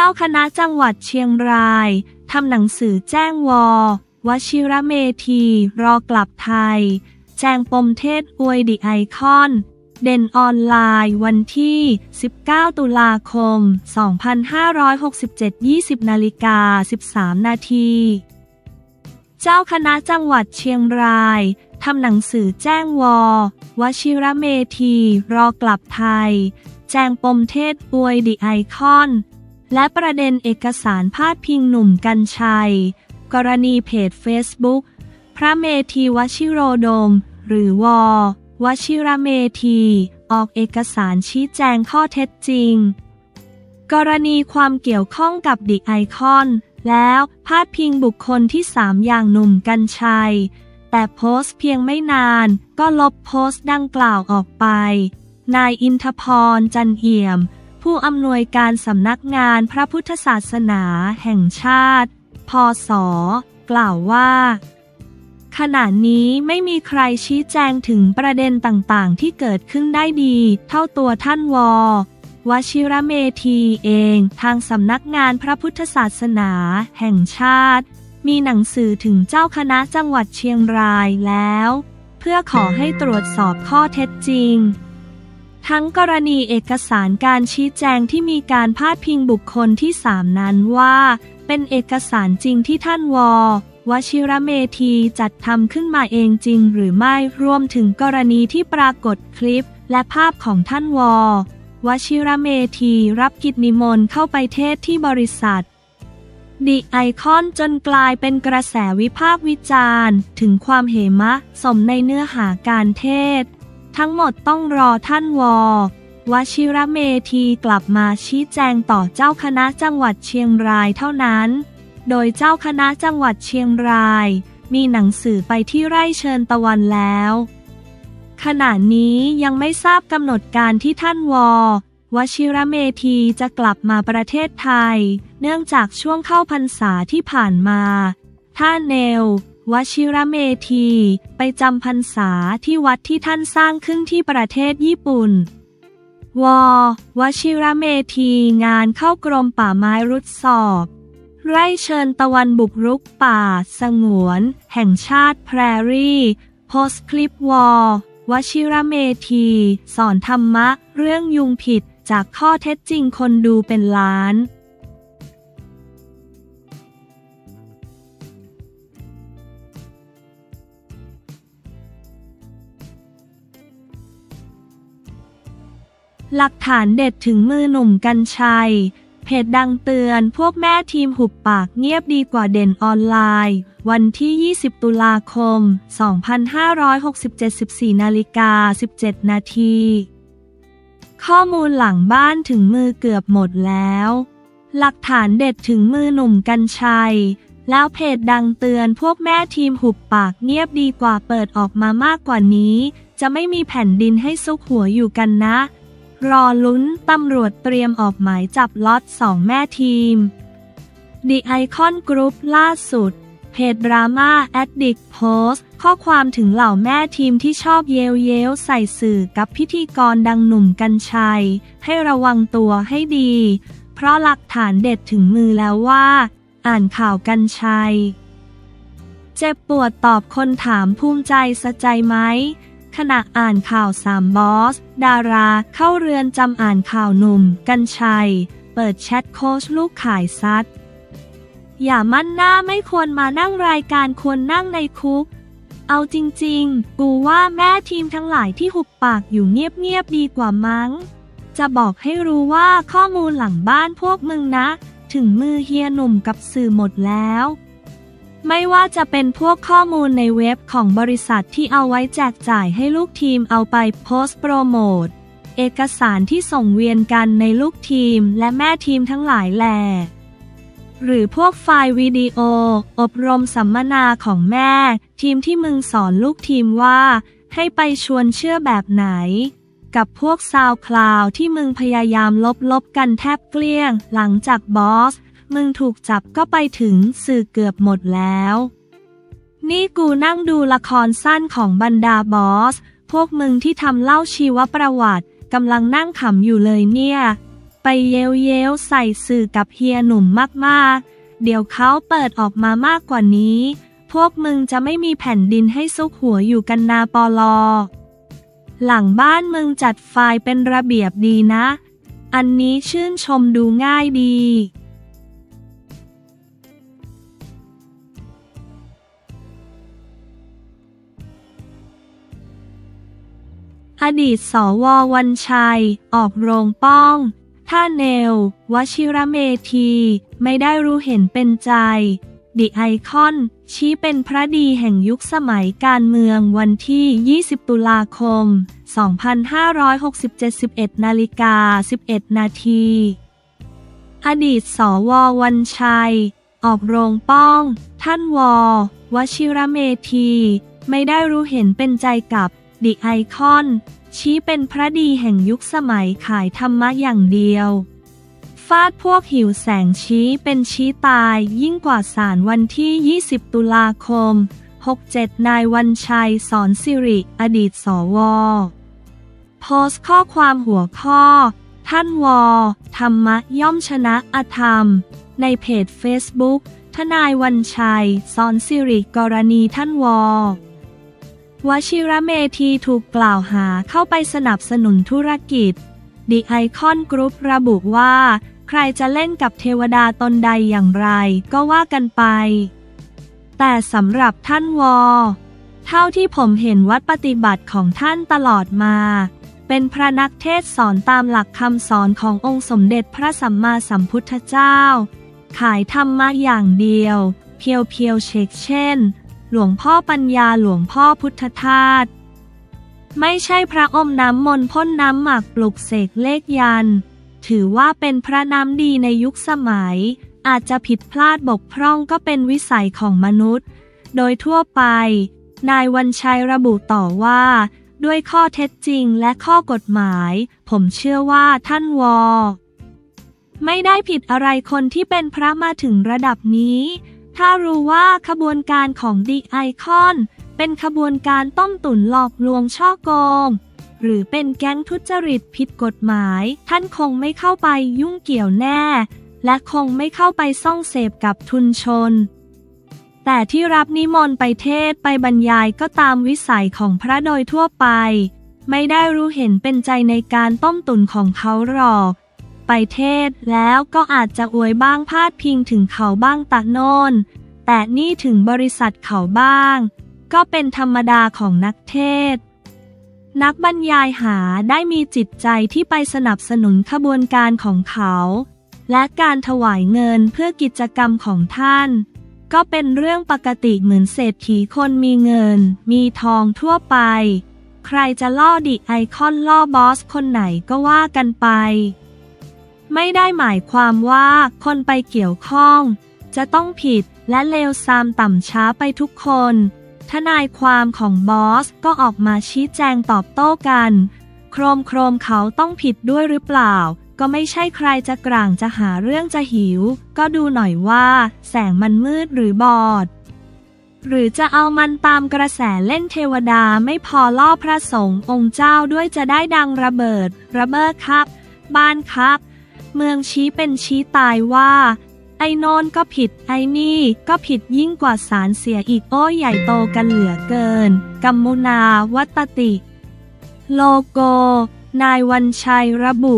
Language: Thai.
จ้าคณะจังหวัดเชียงรายทำหนังสือแจ้งวอวชิระเมธีรอกลับไทย แจ้งปมเทศอวยดิไอคอน เด่นออนไลน์วันที่ 19 ตุลาคม 2567 20นาฬิกา 13 นาที เจ้าคณะจังหวัดเชียงรายทำหนังสือแจ้งวอวชิระเมธีรอกลับไทย แจ้งปมเทศอวยดิไอคอน และประเด็นเอกสารพาดพิงหนุ่มกัญชัย กรณีเพจเฟซบุ๊กพระเมธีวชิโรดม หรือวอวชิระเมธี ออกเอกสารชี้แจงข้อเท็จจริง กรณีความเกี่ยวข้องกับดิไอคอน แล้วพาดพิงบุคคลที่สามอย่างหนุ่มกัญชัย แต่โพสต์เพียงไม่นานก็ลบโพสต์ดังกล่าวออกไป นายอินทพรจันเอี่ยม ผู้อำนวยการสำนักงานพระพุทธศาสนาแห่งชาติ พศ กล่าวว่า ขณะนี้ไม่มีใครชี้แจงถึงประเด็นต่างๆ ที่เกิดขึ้นได้ดี เท่าตัวท่านวอวชิระเมธีเอง ทางสำนักงานพระพุทธศาสนาแห่งชาติ มีหนังสือถึงเจ้าคณะจังหวัดเชียงรายแล้ว เพื่อขอให้ตรวจสอบข้อเท็จจริง ทั้งกรณีเอกสารการชี้แจงที่มีการพาดพิงบุคคลที่สามนั้นว่า เป็นเอกสารจริงที่ท่านวอวชิระเมธีจัดทำขึ้นมาเองจริงหรือไม่รวมถึงกรณีที่ปรากฏคลิป และภาพของท่านวอวชิระเมธีรับกิจนิมนต์เข้าไปเทศที่บริษัทดิไอคอนจนกลายเป็นกระแสวิพากษ์วิจารณ์ ถึงความเหมะสมในเนื้อหาการเทศ ทั้งหมดต้องรอท่านวอวชิระเมธีกลับมาชี้แจงต่อเจ้าคณะจังหวัดเชียงรายเท่านั้น โดยเจ้าคณะจังหวัดเชียงราย มีหนังสือไปที่ไร่เชิญตะวันแล้ว ขณะนี้ยังไม่ทราบกำหนดการที่ท่านวอวชิระเมธีจะกลับมาประเทศไทย เนื่องจากช่วงเข้าพรรษาที่ผ่านมา ท่านเนล วชิระเมธี ไปจำพรรษาที่วัดที่ท่านสร้างขึ้นที่ประเทศญี่ปุ่น ว วชิระเมธีงานเข้ากรมป่าไม้รุดสอบ ไร่เชิญตะวันบุกรุกป่า สงวน แห่งชาติแพรรี่ โพสคลิปวอวชิระเมธี สอนธรรมะ เรื่องยุงผิดจากข้อเท็จจริงคนดูเป็นล้าน หลักฐานเด็ดถึงมือหนุ่มกัญชัย เพจดังเตือนพวกแม่ทีมหุบปากเงียบดีกว่าเด่นออนไลน์ วันที่ 20 ตุลาคม 2567 14นาฬิกา 17 นาที ข้อมูลหลังบ้านถึงมือเกือบหมดแล้ว หลักฐานเด็ดถึงมือหนุ่มกัญชัย แล้วเพจดังเตือนพวกแม่ทีมหุบปากเงียบดีกว่าเปิดออกมามากกว่านี้ จะไม่มีแผ่นดินให้ซุกหัวอยู่กันนะ รอลุ้นตำรวจเตรียมออกหมายจับล็อตสองแม่ทีม The Icon Group ล่าสุด เพจดราม่า Addict Post ข้อความถึงเหล่าแม่ทีมที่ชอบเยลเยลใส่สื่อกับพิธีกรดังหนุ่มกัญชัย ให้ระวังตัวให้ดี เพราะหลักฐานเด็ดถึงมือแล้วว่า อ่านข่าวกัญชัย เจ็บปวดตอบคนถามภูมิใจสะใจไหม ขณะอ่านข่าวสามบอส ดาราเข้าเรือนจำอ่านข่าวหนุ่ม กัญชัย เปิดแชทโค้ชลูกขายซัด อย่ามั่นหน้าไม่ควรมานั่งรายการควรนั่งในคุก เอาจริงๆ กูว่าแม่ทีมทั้งหลายที่หุบปากอยู่เงียบๆดีกว่ามั้ง จะบอกให้รู้ว่าข้อมูลหลังบ้านพวกมึงนะ ถึงมือเฮียหนุ่มกับสื่อหมดแล้ว ไม่ว่าจะเป็นพวกข้อมูลในเว็บของบริษัทที่เอาไว้แจกจ่ายให้ลูกทีมเอาไปโพสต์โปรโมท เอกสารที่ส่งเวียนกันในลูกทีมและแม่ทีมทั้งหลายแหล่หรือพวกไฟล์วิดีโอ อบรมสัมมนาของแม่ ทีมที่มึงสอนลูกทีมว่า ให้ไปชวนเชื่อแบบไหน กับพวกซาวคลาวที่มึงพยายามลบลบกันแทบเกลี้ยง หลังจากบอส มึงถูกจับก็ไปถึงสื่อเกือบหมดแล้ว นี่กูนั่งดูละครสั้นของบรรดาบอส พวกมึงที่ทำเล่าชีวประวัติกำลังนั่งขำอยู่เลยเนี่ย ไปเย้เย้ใส่สื่อกับเฮียหนุ่มมากๆ เดี๋ยวเขาเปิดออกมามากกว่านี้ พวกมึงจะไม่มีแผ่นดินให้ซุกหัวอยู่กันนาปอลอ หลังบ้านมึงจัดไฟล์เป็นระเบียบดีนะ อันนี้ชื่นชมดูง่ายดี อดีตสววันชัย ออกโรงป้อง ท่าเนว วชิระเมธี ไม่ได้รู้เห็นเป็นใจ ดิไอคอน ชี้เป็นพระดีแห่งยุคสมัยการเมืองวันที่ 20 ตุลาคม 2567 11นาฬิกา 11 นาทีอดีตสววันชัย ออกโรงป้อง ท่านววชิระเมธี ไม่ได้รู้เห็นเป็นใจกับ ดิไอคอน ชี้เป็นพระดีแห่งยุคสมัยขายธรรมะอย่างเดียวฟาดพวกหิวแสงชี้เป็นชี้ตายยิ่งกว่าสารวันที่ 20 ตุลาคม 67 นายวันชัยสอนสิริ อดีตสว โพสต์ข้อความหัวข้อ ท่านวอธรรมะย่อมชนะอธรรม ในเพจเฟซบุ๊กทนายวันชัยสอนสิริกรณีท่านวอ วชิรเมธีถูกกล่าวหาเข้าไปสนับสนุนธุรกิจ The iCon Group ระบุว่า ใครจะเล่นกับเทวดาตนใดอย่างไรก็ว่ากันไป แต่สำหรับท่านวอ เท่าที่ผมเห็นวัดปฏิบัติของท่านตลอดมา เป็นพระนักเทศสอนตามหลักคำสอนขององค์สมเด็จพระสัมมาสัมพุทธเจ้า ขายธรรมะอย่างเดียว เพียวเพียวเชกเช่น หลวงพ่อปัญญาหลวงพ่อพุทธทาสไม่ใช่พระอมน้ำมนต์พ่นน้ำหมักปลุกเสกเลขยัน ถือว่าเป็นพระน้ำดีในยุคสมัย อาจจะผิดพลาดบกพร่องก็เป็นวิสัยของมนุษย์ โดยทั่วไป นายวันชัยระบุต่อว่า ด้วยข้อเท็จจริงและข้อกฎหมาย ผมเชื่อว่าท่านวอไม่ได้ผิดอะไรคนที่เป็นพระมาถึงระดับนี้ ถ้ารู้ว่าขบวนการของดีไอคอนเป็นขบวนการต้มตุ๋นหลอกลวงช่อโกง หรือเป็นแก๊งทุจริตผิดกฎหมาย ท่านคงไม่เข้าไปยุ่งเกี่ยวแน่ และคงไม่เข้าไปซ่องเสพกับทุนชน แต่ที่รับนิมนต์ไปเทศไปบรรยายก็ตามวิสัยของพระโดยทั่วไป ไม่ได้รู้เห็นเป็นใจในการต้มตุ๋นของเขาหรอก ไปเทศ แล้วก็อาจจะอวยบ้างพาดพิงถึงเขาบ้างตะโนนแต่นี่ถึงบริษัทเขาบ้าง ก็เป็นธรรมดาของนักเทศ นักบรรยายหาได้มีจิตใจที่ไปสนับสนุนขบวนการของเขา และการถวายเงินเพื่อกิจกรรมของท่าน ก็เป็นเรื่องปกติเหมือนเศรษฐีคนมีเงิน มีทองทั่วไป ใครจะล่อดิไอคอนล่อบอสคนไหนก็ว่ากันไป ไม่ได้หมายความว่าคนไปเกี่ยวข้อง จะต้องผิดและเลวซามต่ำช้าไปทุกคน ทนายความของบอสก็ออกมาชี้แจงตอบโต้กัน โครมโครมเขาต้องผิดด้วยหรือเปล่า ก็ไม่ใช่ใครจะกลางจะหาเรื่องจะหิว ก็ดูหน่อยว่าแสงมันมืดหรือบอด หรือจะเอามันตามกระแสเล่นเทวดาไม่พอล่อพระสงฆ์องค์เจ้าด้วยจะได้ดังระเบิด ระเบิดครับ บ้านครับ เมืองชี้เป็นชี้ตายว่า ไอ้นอนก็ผิด ไอ้นี่ก็ผิดยิ่งกว่าสารเสียอีกโอ้ใหญ่โตกันเหลือเกิน กัมมุนาวัตติ โลโก นายวันชัยระบุ